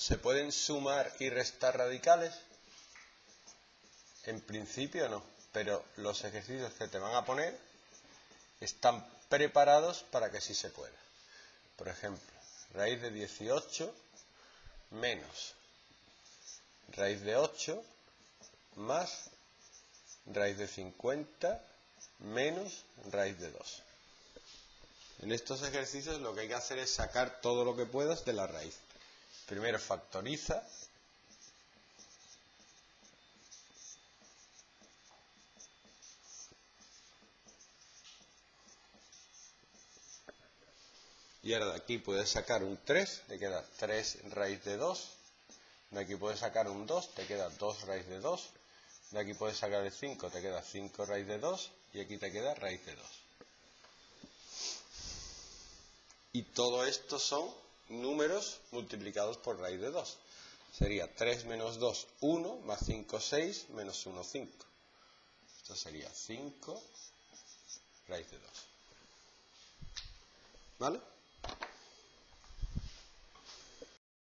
¿se pueden sumar y restar radicales? En principio no, pero los ejercicios que te van a poner están preparados para que sí se pueda. Por ejemplo, raíz de 18 menos raíz de 8 más raíz de 50 menos raíz de 2. En estos ejercicios lo que hay que hacer es sacar todo lo que puedas de la raíz. Primero factoriza. Y ahora de aquí puedes sacar un 3, te queda 3 raíz de 2. De aquí puedes sacar un 2, te queda 2 raíz de 2. De aquí puedes sacar el 5, te queda 5 raíz de 2. Y aquí te queda raíz de 2. Y todo esto son números multiplicados por raíz de 2. Sería 3 menos 2, 1, más 5, 6, menos 1, 5. Esto sería 5 raíz de 2. ¿Vale?